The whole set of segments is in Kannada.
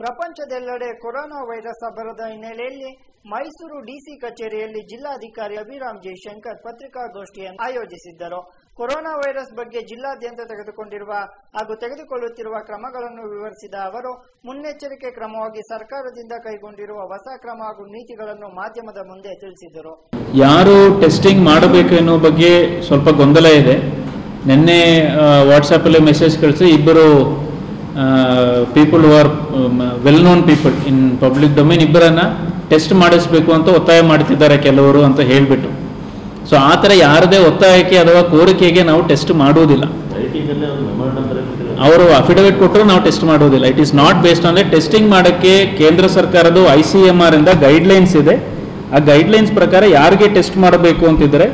ಪ್ರಪಂಚದೆಲ್ಲೆಡೆ ಕೊರೋನಾ ವೈರಸ್ ಬರದ ಹಿನ್ನೆಲೆಯಲ್ಲಿ ಮೈಸೂರು ಡಿಸಿ ಕಚೇರಿಯಲ್ಲಿ ಜಿಲ್ಲಾಧಿಕಾರಿ ಅಭಿರಾಮ್ ಜೈಶಂಕರ್ ಪತ್ರಿಕಾಗೋಷ್ಠಿಯನ್ನು ಆಯೋಜಿಸಿದ್ದರು. ಕೊರೋನಾ ವೈರಸ್ ಬಗ್ಗೆ ಜಿಲ್ಲಾದ್ಯಂತ ತೆಗೆದುಕೊಂಡಿರುವ ಹಾಗೂ ತೆಗೆದುಕೊಳ್ಳುತ್ತಿರುವ ಕ್ರಮಗಳನ್ನು ವಿವರಿಸಿದ ಅವರು, ಮುನ್ನೆಚ್ಚರಿಕೆ ಕ್ರಮವಾಗಿ ಸರ್ಕಾರದಿಂದ ಕೈಗೊಂಡಿರುವ ಹೊಸ ಕ್ರಮ ಹಾಗೂ ನೀತಿಗಳನ್ನು ಮಾಧ್ಯಮದ ಮುಂದೆ ತಿಳಿಸಿದರು ಯಾರು ಟೆಸ್ಟಿಂಗ್ ಮಾಡಬೇಕು ಎನ್ನುವ ಬಗ್ಗೆ ಸ್ವಲ್ಪ ಗೊಂದಲ ಇದೆ. ನಿನ್ನೆ ವಾಟ್ಸಪ್ಪಲ್ಲಿ ಮೆಸೇಜ್ ಕಳಿಸಿ ಇಬ್ಬರು people who are well known people in public domain ಇಬ್ಬರನ್ನ ಟೆಸ್ಟ್ ಮಾಡಿಸ್ಬೇಕು ಅಂತ ಒತ್ತಾಯ ಮಾಡ್ತಿದ್ದಾರೆ ಕೆಲವರು ಅಂತ ಹೇಳಿಬಿಟ್ಟು. ಸೊ ಆ ಥರ ಯಾರದೇ ಒತ್ತಾಯಕ್ಕೆ ಅಥವಾ ಕೋರಿಕೆಗೆ ನಾವು ಟೆಸ್ಟ್ ಮಾಡುವುದಿಲ್ಲ. ಅವರು ಅಫಿಡವಿಟ್ ಕೊಟ್ಟರು ನಾವು ಟೆಸ್ಟ್ ಮಾಡೋದಿಲ್ಲ it is not based on testing ಮಾಡೋಕ್ಕೆ ಕೇಂದ್ರ ಸರ್ಕಾರದ ಐ ಸಿ ಎಂ ಆರ್ ಇಂದ ಗೈಡ್ಲೈನ್ಸ್ ಇದೆ. ಆ ಗೈಡ್ಲೈನ್ಸ್ ಪ್ರಕಾರ ಯಾರಿಗೆ ಟೆಸ್ಟ್ ಮಾಡಬೇಕು ಅಂತಿದ್ರೆ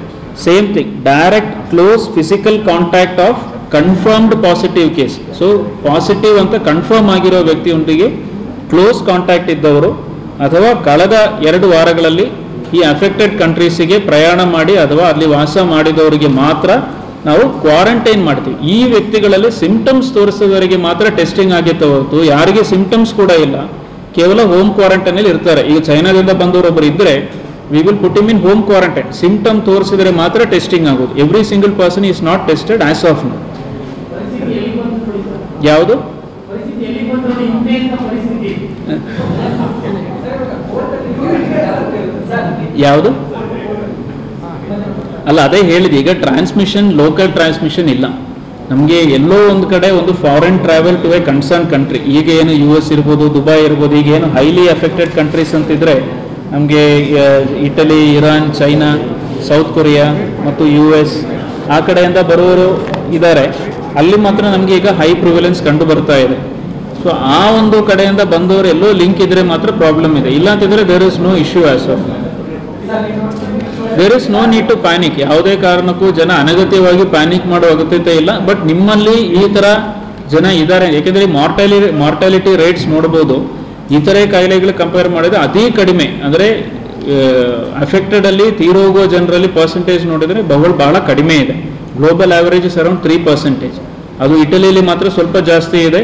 same thing direct close physical contact of confirmed positive case so positive ಅಂತ ಕನ್ಫರ್ಮ್ ಆಗಿರೋ ವ್ಯಕ್ತಿಯೊಂದಿಗೆ ಕ್ಲೋಸ್ ಕಾಂಟ್ಯಾಕ್ಟ್ ಇದ್ದವರು ಅಥವಾ ಕಳೆದ ಎರಡು ವಾರಗಳಲ್ಲಿ ಈ ಅಫೆಕ್ಟೆಡ್ ಕಂಟ್ರೀಸಿಗೆ ಪ್ರಯಾಣ ಮಾಡಿ ಅಥವಾ ಅಲ್ಲಿ ವಾಸ ಮಾಡಿದವರಿಗೆ ಮಾತ್ರ ನಾವು ಕ್ವಾರಂಟೈನ್ ಮಾಡ್ತೀವಿ. ಈ ವ್ಯಕ್ತಿಗಳಲ್ಲಿ ಸಿಂಪ್ಟಮ್ಸ್ ತೋರಿಸಿದವರಿಗೆ ಮಾತ್ರ ಟೆಸ್ಟಿಂಗ್ ಆಗಿತ್ತು ಹೊರತು. ಯಾರಿಗೆ ಸಿಂಪ್ಟಮ್ಸ್ ಕೂಡ ಇಲ್ಲ. ಕೇವಲ ಹೋಮ್ ಕ್ವಾರಂಟೈನಲ್ಲಿ ಇರ್ತಾರೆ. ಈಗ ಚೈನಾದಿಂದ ಬಂದವರೊಬ್ಬರು ಇದ್ದರೆ we will put him in home quarantine symptom ತೋರಿಸಿದರೆ ಮಾತ್ರ ಟೆಸ್ಟಿಂಗ್ ಆಗೋದು. Every single person is not tested as of now ಯಾವುದು? ಯಾವುದು? ಅಲ್ಲ ಅದೇ ಹೇಳಿದೆ ಈಗ ಟ್ರಾನ್ಸ್ಮಿಷನ್ ಲೋಕಲ್ ಟ್ರಾನ್ಸ್ಮಿಷನ್ ಇಲ್ಲ. ನಮಗೆ ಎಲ್ಲೋ ಒಂದು ಕಡೆ ಒಂದು foreign travel to a concern country ಈಗ ಏನು ಯು ಎಸ್ ಇರ್ಬೋದು ದುಬೈ ಇರ್ಬೋದು ಈಗ ಏನು ಹೈಲಿ ಎಫೆಕ್ಟೆಡ್ ಕಂಟ್ರೀಸ್ ಅಂತಿದ್ರೆ ನಮಗೆ Italy Iran China South Korea ಮತ್ತು ಯು ಎಸ್ ಆ ಕಡೆಯಿಂದ ಬರುವವರು ಇದ್ದಾರೆ. ಅಲ್ಲಿ ಮಾತ್ರ ನಮಗೆ ಈಗ ಹೈ ಪ್ರಿವೆಲೆನ್ಸ್ ಕಂಡು ಬರ್ತಾ ಇದೆ. ಸೊ ಆ ಒಂದು ಕಡೆಯಿಂದ ಬಂದವರು ಎಲ್ಲೋ ಲಿಂಕ್ ಇದ್ರೆ ಮಾತ್ರ ಪ್ರಾಬ್ಲಮ್ ಇದೆ. ಇಲ್ಲ ಅಂತಿದ್ರೆ there is no issue as of there is no need to panic ಯಾವುದೇ ಕಾರಣಕ್ಕೂ ಜನ ಅನಗತ್ಯವಾಗಿ ಪ್ಯಾನಿಕ್ ಮಾಡೋ ಅಗತ್ಯತೆ ಇಲ್ಲ. ಬಟ್ ನಿಮ್ಮಲ್ಲಿ ಈ ತರ ಜನ ಇದ್ದಾರೆ. ಯಾಕೆಂದ್ರೆ ಮಾರ್ಟಾಲಿ ಮಾರ್ಟಾಲಿಟಿ ರೇಟ್ಸ್ ನೋಡ್ಬೋದು. ಇತರೆ ಕಾಯಿಲೆಗಳು ಕಂಪೇರ್ ಮಾಡಿದ್ರೆ ಅತಿ ಕಡಿಮೆ. ಅಂದರೆ ಅಫೆಕ್ಟೆಡ್ ಅಲ್ಲಿ ತೀರೋಗುವ ಜನರಲ್ಲಿ ಪರ್ಸೆಂಟೇಜ್ ನೋಡಿದ್ರೆ ಬಹಳ ಬಹಳ ಕಡಿಮೆ ಇದೆ. Global average is around three percentage ಅದು ಇಟಲಿಯಲ್ಲಿ ಮಾತ್ರ ಸ್ವಲ್ಪ ಜಾಸ್ತಿ ಇದೆ.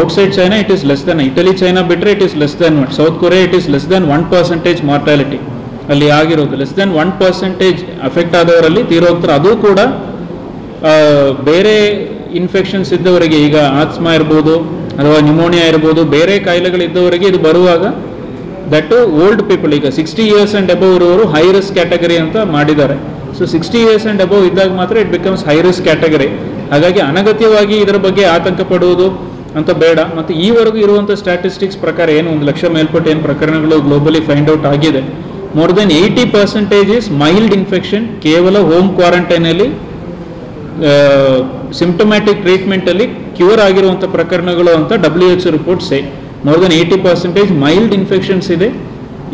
Outside China it is less than Italy China ಬಿಟ್ಟರೆ it is less than one South Korea it is less than one percentage mortality ಅಲ್ಲಿ ಆಗಿರೋದು. Less then one percentage affect ಆದವರಲ್ಲಿ ತೀರೋಗ್ತಾರೆ ಅದು ಕೂಡ ಬೇರೆ ಇನ್ಫೆಕ್ಷನ್ಸ್ ಇದ್ದವರಿಗೆ, ಈಗ ಆತ್ಮ ಇರ್ಬೋದು, ಅಥವಾ ನ್ಯೂಮೋನಿಯಾ ಇರ್ಬೋದು, ಬೇರೆ ಕಾಯಿಲೆಗಳಿದ್ದವರಿಗೆ ಇದು ಬರುವಾಗ ದಟ್ ಓಲ್ಡ್ ಪೀಪಲ್ ಈಗ ಸಿಕ್ಸ್ಟಿ ಇಯರ್ಸ್ ಆ್ಯಂಡ್ ಅಬವ್ ಇರುವವರು ಹೈ ರಿಸ್ಕ್ ಕ್ಯಾಟಗರಿ ಅಂತ ಮಾಡಿದ್ದಾರೆ. So sixty years and above ಇದ್ದಾಗ ಮಾತ್ರ it becomes high risk category ಹಾಗಾಗಿ ಅನಗತ್ಯವಾಗಿ ಇದರ ಬಗ್ಗೆ ಆತಂಕ ಪಡುವುದು ಅಂತ ಬೇಡ. ಮತ್ತು ಈವರೆಗೂ ಇರುವಂಥ ಸ್ಟ್ಯಾಟಿಸ್ಟಿಕ್ಸ್ ಪ್ರಕಾರ ಏನು? ಒಂದು ಲಕ್ಷ ಮೇಲ್ಪಟ್ಟು ಏನು ಪ್ರಕರಣಗಳು ಗ್ಲೋಬಲಿ ಫೈಂಡ್ ಔಟ್ ಆಗಿದೆ. More than eighty percentage is mild infection ಕೇವಲ ಹೋಮ್ ಕ್ವಾರಂಟೈನಲ್ಲಿ ಸಿಂಪ್ಟಮ್ಯಾಟಿಕ್ ಟ್ರೀಟ್ಮೆಂಟಲ್ಲಿ ಕ್ಯೂರ್ ಆಗಿರುವಂಥ ಪ್ರಕರಣಗಳು ಅಂತ W H report say more than eighty percentage mild infections ಇದೆ.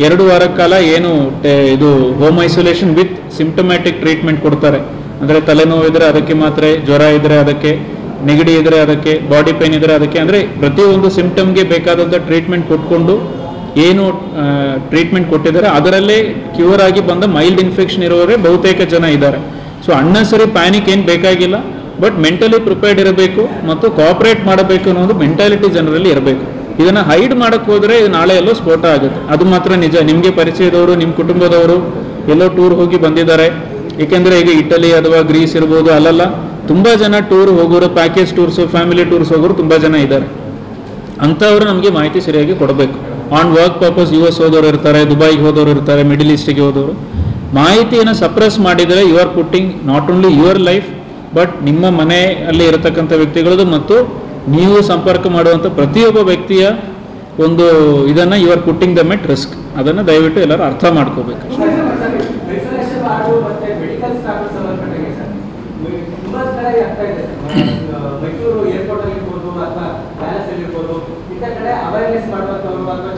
ಎರಡು ವಾರ ಕಾಲ ಏನು ಇದು home isolation with symptomatic treatment ಕೊಡ್ತಾರೆ. ಅಂದರೆ ತಲೆನೋವು ಇದ್ರೆ ಅದಕ್ಕೆ ಮಾತ್ರ, ಜ್ವರ ಇದ್ರೆ ಅದಕ್ಕೆ, ನೆಗಡಿ ಇದ್ರೆ ಅದಕ್ಕೆ ಬಾಡಿ ಪೇನ್ ಇದ್ರೆ ಅದಕ್ಕೆ, ಅಂದರೆ ಪ್ರತಿಯೊಂದು ಸಿಂಪ್ಟಮ್ಗೆ ಬೇಕಾದಂಥ ಟ್ರೀಟ್ಮೆಂಟ್ ಕೊಟ್ಕೊಂಡು ಏನು ಟ್ರೀಟ್ಮೆಂಟ್ ಕೊಟ್ಟಿದ್ದಾರೆ. ಅದರಲ್ಲೇ ಕ್ಯೂರ್ ಆಗಿ ಬಂದ ಮೈಲ್ಡ್ ಇನ್ಫೆಕ್ಷನ್ ಇರೋರೇ ಬಹುತೇಕ ಜನ ಇದ್ದಾರೆ. ಸೊ ಅಣ್ಣಸರಿ ಪ್ಯಾನಿಕ್ ಏನು ಬೇಕಾಗಿಲ್ಲ ಬಟ್ ಮೆಂಟಲಿ ಪ್ರಿಪೇರ್ಡ್ ಇರಬೇಕು ಮತ್ತು ಕೋಆಪರೇಟ್ ಮಾಡಬೇಕು ಅನ್ನೋದು ಮೆಂಟಾಲಿಟಿ ಜನರಲ್ಲಿ ಇರಬೇಕು. ಇದನ್ನ ಹೈಡ್ ಮಾಡಕ್ ಹೋದ್ರೆ ಇದು ನಾಳೆ ಎಲ್ಲೋ ಸ್ಫೋಟ ಆಗುತ್ತೆ. ಅದು ಮಾತ್ರ ನಿಜ. ನಿಮಗೆ ಪರಿಚಯದವರು ನಿಮ್ಮ ಕುಟುಂಬದವರು ಎಲ್ಲೋ ಟೂರ್ ಹೋಗಿ ಬಂದಿದ್ದಾರೆ. ಏಕೆಂದರೆ ಈಗ ಇಟಲಿ ಅಥವಾ ಗ್ರೀಸ್ ಇರ್ಬೋದು, ಅಲ್ಲೆಲ್ಲ, ತುಂಬಾ ಜನ ಟೂರ್ ಹೋಗೋರು ಪ್ಯಾಕೇಜ್ ಟೂರ್ಸ್ ಫ್ಯಾಮಿಲಿ ಟೂರ್ಸ್ ಹೋಗೋರು ತುಂಬಾ ಜನ ಇದ್ದಾರೆ. ಅಂಥವ್ರು ನಮಗೆ ಮಾಹಿತಿ ಸರಿಯಾಗಿ ಕೊಡಬೇಕು. On work purpose U S ಹೋದವರು ಇರ್ತಾರೆ ದುಬೈಗೆ ಹೋದವರು ಇರ್ತಾರೆ ಮಿಡಿಲ್ ಈಸ್ಟಿಗೆ ಹೋದವರು. ಮಾಹಿತಿಯನ್ನು ಸಪ್ರೆಸ್ ಮಾಡಿದರೆ you are putting not only your life but ನಿಮ್ಮ ಮನೆಯಲ್ಲಿ ಇರತಕ್ಕಂಥ ವ್ಯಕ್ತಿಗಳದು ಮತ್ತು ನೀವು ಸಂಪರ್ಕ ಮಾಡುವಂಥ ಪ್ರತಿಯೊಬ್ಬ ವ್ಯಕ್ತಿಯ ಒಂದು ಇದನ್ನು you are putting the met risk ಅದನ್ನು ದಯವಿಟ್ಟು ಎಲ್ಲರೂ ಅರ್ಥ ಮಾಡ್ಕೋಬೇಕು. ಮೈಸೂರು ಏರ್ಪೋರ್ಟ್ ಅಲ್ಲಿ ಇರ್ಬೋದು ಅಥವಾ ಪ್ಯಾಲೇಸ್ ಅಲ್ಲಿ ಇರ್ಬೋದು ಇಂಥ ಕಡೆ ಅವೇರ್ನೆಸ್ ಮಾಡುವಂಥವ್ರು ಅಥವಾ